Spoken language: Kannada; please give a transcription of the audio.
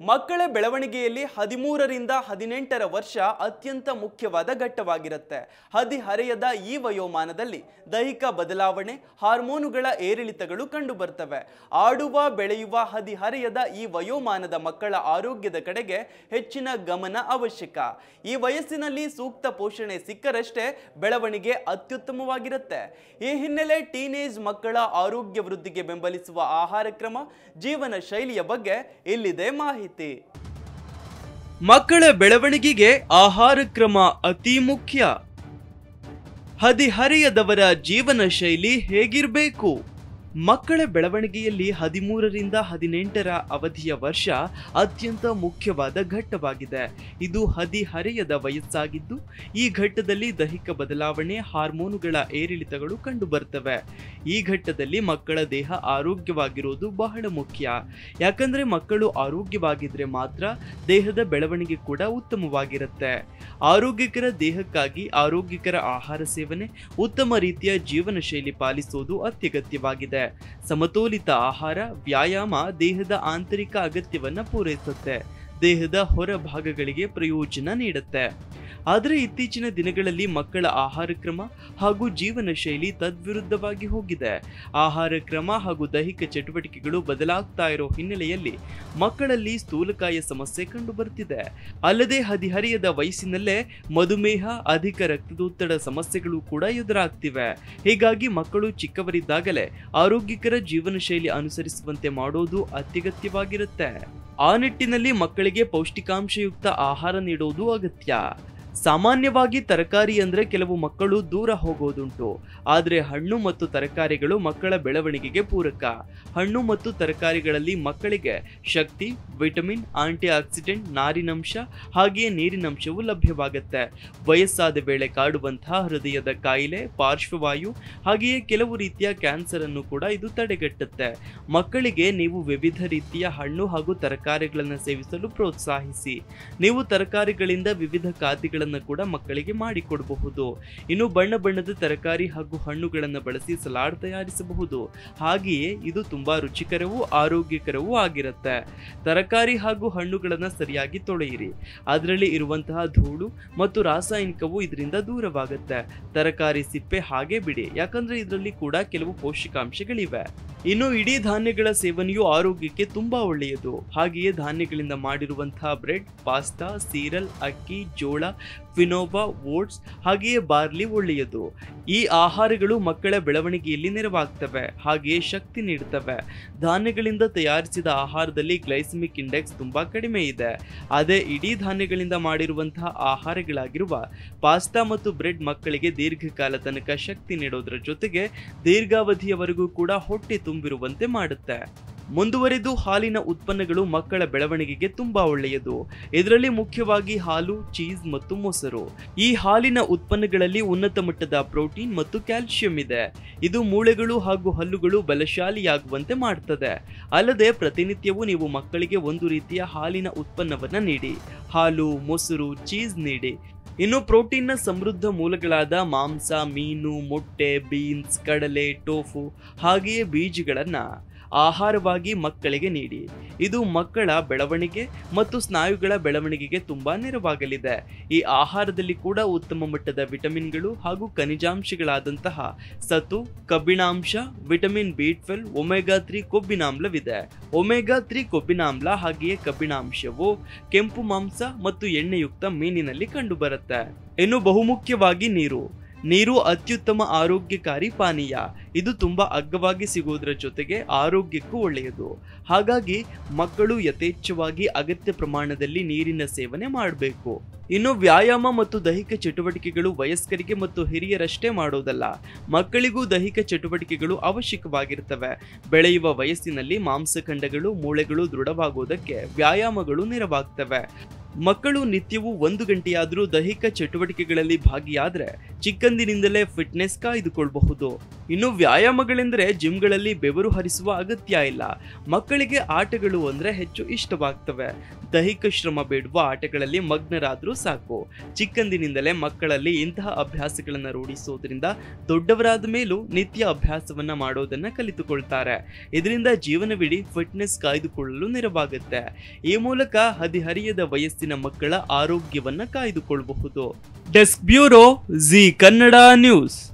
ಮಕ್ಕಳ ಬೆಳವಣಿಗೆಯಲ್ಲಿ ಹದಿಮೂರರಿಂದ ಹದಿನೆಂಟರ ವರ್ಷ ಅತ್ಯಂತ ಮುಖ್ಯವಾದ ಘಟ್ಟವಾಗಿರುತ್ತೆ. ಹದಿಹರೆಯದ ಈ ವಯೋಮಾನದಲ್ಲಿ ದೈಹಿಕ ಬದಲಾವಣೆ, ಹಾರ್ಮೋನುಗಳ ಏರಿಳಿತಗಳು ಕಂಡುಬರ್ತವೆ. ಆಡುವ, ಬೆಳೆಯುವ ಹದಿಹರೆಯದ ಈ ವಯೋಮಾನದ ಮಕ್ಕಳ ಆರೋಗ್ಯದ ಕಡೆಗೆ ಹೆಚ್ಚಿನ ಗಮನ ಅವಶ್ಯಕ. ಈ ವಯಸ್ಸಿನಲ್ಲಿ ಸೂಕ್ತ ಪೋಷಣೆ ಸಿಕ್ಕರಷ್ಟೇ ಬೆಳವಣಿಗೆ ಅತ್ಯುತ್ತಮವಾಗಿರುತ್ತೆ. ಈ ಹಿನ್ನೆಲೆ ಟೀನೇಜ್ ಮಕ್ಕಳ ಆರೋಗ್ಯ ವೃದ್ಧಿಗೆ ಬೆಂಬಲಿಸುವ ಆಹಾರ ಕ್ರಮ, ಜೀವನ ಶೈಲಿಯ ಬಗ್ಗೆ ಇಲ್ಲಿದೆ ಮಾಹಿತಿ. ಮಕ್ಕಳ ಬೆಳವಣಿಗೆಗೆ ಆಹಾರ ಕ್ರಮ ಅತಿ ಮುಖ್ಯ. ಹದಿಹರೆಯದವರ ಜೀವನ ಶೈಲಿ ಹೇಗಿರಬೇಕು? ಮಕ್ಕಳ ಬೆಳವಣಿಗೆಯಲ್ಲಿ ಹದಿಮೂರರಿಂದ ಹದಿನೆಂಟರ ಅವಧಿಯ ವರ್ಷ ಅತ್ಯಂತ ಮುಖ್ಯವಾದ ಘಟ್ಟವಾಗಿದೆ. ಇದು ಹದಿಹರೆಯದ ವಯಸ್ಸಾಗಿದ್ದು, ಈ ಘಟ್ಟದಲ್ಲಿ ದೈಹಿಕ ಬದಲಾವಣೆ, ಹಾರ್ಮೋನುಗಳ ಏರಿಳಿತಗಳು ಕಂಡುಬರ್ತವೆ. ಈ ಘಟ್ಟದಲ್ಲಿ ಮಕ್ಕಳ ದೇಹ ಆರೋಗ್ಯವಾಗಿರೋದು ಬಹಳ ಮುಖ್ಯ. ಯಾಕಂದ್ರೆ ಮಕ್ಕಳು ಆರೋಗ್ಯವಾಗಿದ್ರೆ ಮಾತ್ರ ದೇಹದ ಬೆಳವಣಿಗೆ ಕೂಡ ಉತ್ತಮವಾಗಿರುತ್ತೆ. ಆರೋಗ್ಯಕರ ದೇಹಕ್ಕಾಗಿ ಆರೋಗ್ಯಕರ ಆಹಾರ ಸೇವನೆ ಉತ್ತಮ ರೀತಿಯ ಜೀವನ ಶೈಲಿ ಪಾಲಿಸೋದು ಅತ್ಯಗತ್ಯವಾಗಿದೆ. ಸಮತೋಲಿತ ಆಹಾರ ವ್ಯಾಯಾಮ ದೇಹದ ಆಂತರಿಕ ಅಗತ್ಯವನ್ನು ಪೂರೈಸುತ್ತೆ. ದೇಹದ ಹೊರ ಭಾಗಗಳಿಗೆ ಪ್ರಯೋಜನ ನೀಡುತ್ತೆ. ಆದರೆ ಇತ್ತೀಚಿನ ದಿನಗಳಲ್ಲಿ ಮಕ್ಕಳ ಆಹಾರ ಕ್ರಮ ಹಾಗೂ ಜೀವನ ಶೈಲಿ ತದ್ವಿರುದ್ಧವಾಗಿ ಹೋಗಿದೆ. ಆಹಾರ ಕ್ರಮ ಹಾಗೂ ದೈಹಿಕ ಚಟುವಟಿಕೆಗಳು ಬದಲಾಗ್ತಾ ಇರೋ ಹಿನ್ನೆಲೆಯಲ್ಲಿ ಮಕ್ಕಳಲ್ಲಿ ಸ್ಥೂಲಕಾಯ ಸಮಸ್ಯೆ ಕಂಡು ಬರ್ತಿದೆ. ಅಲ್ಲದೆ ಹದಿಹರೆಯದ ವಯಸ್ಸಿನಲ್ಲೇ ಮಧುಮೇಹ, ಅಧಿಕ ರಕ್ತದೊತ್ತಡ ಸಮಸ್ಯೆಗಳು ಕೂಡ ಎದುರಾಗ್ತಿವೆ. ಹೀಗಾಗಿ ಮಕ್ಕಳು ಚಿಕ್ಕವರಿದ್ದಾಗಲೇ ಆರೋಗ್ಯಕರ ಜೀವನ ಶೈಲಿ ಅನುಸರಿಸುವಂತೆ ಮಾಡೋದು ಅತ್ಯಗತ್ಯವಾಗಿರುತ್ತೆ. ಆ ನಿಟ್ಟಿನಲ್ಲಿ ಮಕ್ಕಳಿಗೆ ಪೌಷ್ಟಿಕಾಂಶಯುಕ್ತ ಆಹಾರ ನೀಡೋದು ಅಗತ್ಯ. ಸಾಮಾನ್ಯವಾಗಿ ತರಕಾರಿ ಅಂದರೆ ಕೆಲವು ಮಕ್ಕಳು ದೂರ ಹೋಗೋದುಂಟು. ಆದರೆ ಹಣ್ಣು ಮತ್ತು ತರಕಾರಿಗಳು ಮಕ್ಕಳ ಬೆಳವಣಿಗೆಗೆ ಪೂರಕ. ಹಣ್ಣು ಮತ್ತು ತರಕಾರಿಗಳಲ್ಲಿ ಮಕ್ಕಳಿಗೆ ಶಕ್ತಿ, ವಿಟಮಿನ್ ಆಂಟಿ ಆಕ್ಸಿಡೆಂಟ್ ನಾರಿನಂಶ ಹಾಗೆಯೇ ನೀರಿನಂಶವು ಲಭ್ಯವಾಗುತ್ತೆ. ವಯಸ್ಸಾದ ವೇಳೆ ಕಾಡುವಂತಹ ಹೃದಯದ ಕಾಯಿಲೆ, ಪಾರ್ಶ್ವವಾಯು ಹಾಗೆಯೇ ಕೆಲವು ರೀತಿಯ ಕ್ಯಾನ್ಸರ್ ಅನ್ನು ಕೂಡ ಇದು ತಡೆಗಟ್ಟುತ್ತೆ. ಮಕ್ಕಳಿಗೆ ನೀವು ವಿವಿಧ ರೀತಿಯ ಹಣ್ಣು ಹಾಗೂ ತರಕಾರಿಗಳನ್ನು ಸೇವಿಸಲು ಪ್ರೋತ್ಸಾಹಿಸಿ. ನೀವು ತರಕಾರಿಗಳಿಂದ ವಿವಿಧ ಖಾದ್ಯಗಳನ್ನು ಕೂಡ ಮಕ್ಕಳಿಗೆ ಮಾಡಿಕೊಡಬಹುದು. ಇನ್ನು ಬಣ್ಣ ಬಣ್ಣದ ತರಕಾರಿ ಹಾಗೂ ಹಣ್ಣುಗಳನ್ನು ಬಳಸಿ ಸಲಾಡ್ ತಯಾರಿಸಬಹುದು. ಹಾಗೆಯೇ ಇದು ತುಂಬಾ ರುಚಿಕರವೂ ಆರೋಗ್ಯಕರವೂ ಆಗಿರುತ್ತೆ. ತರಕಾರಿ ಹಾಗೂ ಹಣ್ಣುಗಳನ್ನು ಸರಿಯಾಗಿ ತೊಳೆಯಿರಿ. ಅದರಲ್ಲಿ ಇರುವಂತಹ ಧೂಳು ಮತ್ತು ರಾಸಾಯನಿಕವು ಇದರಿಂದ ದೂರವಾಗುತ್ತೆ. ತರಕಾರಿ ಸಿಪ್ಪೆ ಹಾಗೆ ಬಿಡಿ. ಯಾಕಂದ್ರೆ ಇದರಲ್ಲಿ ಕೂಡ ಕೆಲವು ಪೋಷಕಾಂಶಗಳಿವೆ. ಇನ್ನು ಇಡೀ ಧಾನ್ಯಗಳ ಸೇವನೆಯು ಆರೋಗ್ಯಕ್ಕೆ ತುಂಬಾ ಒಳ್ಳೆಯದು. ಹಾಗೆಯೇ ಧಾನ್ಯಗಳಿಂದ ಮಾಡಿರುವಂತಹ ಬ್ರೆಡ್, ಪಾಸ್ತಾ, ಸೀರಲ್, ಅಕ್ಕಿ, ಜೋಳ ಫಿನೋಬಾ ಓಟ್ಸ್ ಹಾಗೆಯೇ ಬಾರ್ಲಿ ಒಳ್ಳೆಯದು. ಈ ಆಹಾರಗಳು ಮಕ್ಕಳ ಬೆಳವಣಿಗೆಯಲ್ಲಿ ನೆರವಾಗ್ತವೆ, ಹಾಗೆಯೇ ಶಕ್ತಿ ನೀಡುತ್ತವೆ ಧಾನ್ಯಗಳಿಂದ ತಯಾರಿಸಿದ ಆಹಾರದಲ್ಲಿ ಗ್ಲೈಸಮಿಕ್ ಇಂಡೆಕ್ಸ್ ತುಂಬಾ ಕಡಿಮೆ ಇದೆ. ಅದೇ ಇಡೀ ಧಾನ್ಯಗಳಿಂದ ಮಾಡಿರುವಂತಹ ಆಹಾರಗಳಾಗಿರುವ ಪಾಸ್ತಾ ಮತ್ತು ಬ್ರೆಡ್ ಮಕ್ಕಳಿಗೆ ದೀರ್ಘಕಾಲ ತನಕ ಶಕ್ತಿ ನೀಡೋದ್ರ ಜೊತೆಗೆ ದೀರ್ಘಾವಧಿಯವರೆಗೂ ಕೂಡ ಹೊಟ್ಟೆ ತುಂಬಿರುವಂತೆ ಮಾಡುತ್ತೆ. ಮುಂದುವರೆದು ಹಾಲಿನ ಉತ್ಪನ್ನಗಳು ಮಕ್ಕಳ ಬೆಳವಣಿಗೆಗೆ ತುಂಬಾ ಒಳ್ಳೆಯದು. ಇದರಲ್ಲಿ ಮುಖ್ಯವಾಗಿ ಹಾಲು, ಚೀಸ್ ಮತ್ತು ಮೊಸರು. ಈ ಹಾಲಿನ ಉತ್ಪನ್ನಗಳಲ್ಲಿ ಉನ್ನತ ಮಟ್ಟದ ಪ್ರೋಟೀನ್ ಮತ್ತು ಕ್ಯಾಲ್ಸಿಯಂ ಇದೆ. ಇದು ಮೂಳೆಗಳು ಹಾಗೂ ಹಲ್ಲುಗಳು ಬಲಶಾಲಿಯಾಗುವಂತೆ ಮಾಡುತ್ತದೆ ಅಲ್ಲದೆ ಪ್ರತಿನಿತ್ಯವೂ ನೀವು ಮಕ್ಕಳಿಗೆ ಒಂದು ರೀತಿಯ ಹಾಲಿನ ಉತ್ಪನ್ನವನ್ನು ನೀಡಿ. ಹಾಲು, ಮೊಸರು, ಚೀಸ್ ನೀಡಿ. ಇನ್ನು ಪ್ರೋಟೀನ್ನ ಸಮೃದ್ಧ ಮೂಲಗಳಾದ ಮಾಂಸ, ಮೀನು, ಮೊಟ್ಟೆ, ಬೀನ್ಸ್, ಕಡಲೆ, ಟೋಫು ಹಾಗೆಯೇ ಬೀಜಗಳನ್ನ ಆಹಾರವಾಗಿ ಮಕ್ಕಳಿಗೆ ನೀಡಿ. ಇದು ಮಕ್ಕಳ ಬೆಳವಣಿಗೆ ಮತ್ತು ಸ್ನಾಯುಗಳ ಬೆಳವಣಿಗೆಗೆ ತುಂಬಾ ನೆರವಾಗಲಿದೆ. ಈ ಆಹಾರದಲ್ಲಿ ಕೂಡ ಉತ್ತಮ ಮಟ್ಟದ ವಿಟಮಿನ್ಗಳು ಹಾಗೂ ಖನಿಜಾಂಶಗಳಾದಂತಹ ಸತು, ಕಬ್ಬಿಣಾಂಶ, vitamin B twelve, omega three ಕೊಬ್ಬಿನಾಮ್ಲವಿದೆ. Omega three ಕೊಬ್ಬಿನಾಮ್ಲ ಹಾಗೆಯೇ ಕಬ್ಬಿಣಾಂಶವು ಕೆಂಪು ಮಾಂಸ ಮತ್ತು ಎಣ್ಣೆಯುಕ್ತ ಮೀನಿನಲ್ಲಿ ಕಂಡುಬರುತ್ತೆ. ಇನ್ನು ಬಹುಮುಖ್ಯವಾಗಿ ನೀರು. ನೀರು ಅತ್ಯುತ್ತಮ ಆರೋಗ್ಯಕಾರಿ ಪಾನೀಯ. ಇದು ತುಂಬಾ ಅಗ್ಗವಾಗಿ ಸಿಗುವುದರ ಜೊತೆಗೆ ಆರೋಗ್ಯಕ್ಕೂ ಒಳ್ಳೆಯದು. ಹಾಗಾಗಿ ಮಕ್ಕಳು ಯಥೇಚ್ಛವಾಗಿ ಅಗತ್ಯ ಪ್ರಮಾಣದಲ್ಲಿ ನೀರಿನ ಸೇವನೆ ಮಾಡಬೇಕು. ಇನ್ನು ವ್ಯಾಯಾಮ ಮತ್ತು ದೈಹಿಕ ಚಟುವಟಿಕೆಗಳು ವಯಸ್ಕರಿಗೆ ಮತ್ತು ಹಿರಿಯರಷ್ಟೇ ಮಾಡೋದಲ್ಲ. ಮಕ್ಕಳಿಗೂ ದೈಹಿಕ ಚಟುವಟಿಕೆಗಳು ಅವಶ್ಯಕವಾಗಿರ್ತವೆ. ಬೆಳೆಯುವ ವಯಸ್ಸಿನಲ್ಲಿ ಮಾಂಸಖಂಡಗಳು, ಮೂಳೆಗಳು ದೃಢವಾಗುವುದಕ್ಕೆ ವ್ಯಾಯಾಮಗಳು ನೆರವಾಗ್ತವೆ. ಮಕ್ಕಳು ನಿತ್ಯವೂ ಒಂದು ಗಂಟೆಯಾದರೂ ದೈಹಿಕ ಚಟುವಟಿಕೆಗಳಲ್ಲಿ ಭಾಗಿಯಾದರೆ ಚಿಕ್ಕಂದಿನಿಂದಲೇ ಫಿಟ್ನೆಸ್ ಕಾಯ್ದುಕೊಳ್ಳಬಹುದು ಇನ್ನು ವ್ಯಾಯಾಮಗಳೆಂದರೆ ಜಿಮ್ಗಳಲ್ಲಿ ಬೆವರು ಹರಿಸುವ ಅಗತ್ಯ ಇಲ್ಲ. ಮಕ್ಕಳಿಗೆ ಆಟಗಳು ಅಂದರೆ ಹೆಚ್ಚು ಇಷ್ಟವಾಗ್ತವೆ. ದೈಹಿಕ ಶ್ರಮ ಬೇಡುವ ಆಟಗಳಲ್ಲಿ ಮಗ್ನರಾದರೂ ಸಾಕು. ಚಿಕ್ಕಂದಿನಿಂದಲೇ ಮಕ್ಕಳಲ್ಲಿ ಇಂತಹ ಅಭ್ಯಾಸಗಳನ್ನು ರೂಢಿಸುವುದರಿಂದ ದೊಡ್ಡವರಾದ ಮೇಲೂ ನಿತ್ಯ ಅಭ್ಯಾಸವನ್ನು ಮಾಡೋದನ್ನ ಕಲಿತುಕೊಳ್ತಾರೆ. ಇದರಿಂದ ಜೀವನವಿಡೀ ಫಿಟ್ನೆಸ್ ಕಾಯ್ದುಕೊಳ್ಳಲು ನೆರವಾಗುತ್ತೆ. ಈ ಮೂಲಕ ಹದಿಹರಿಯದ ವಯಸ್ಸಿನ ಮಕ್ಕಳ ಆರೋಗ್ಯವನ್ನು ಕಾಯ್ದುಕೊಳ್ಳಬಹುದು desk bureau, Zee Kannada news.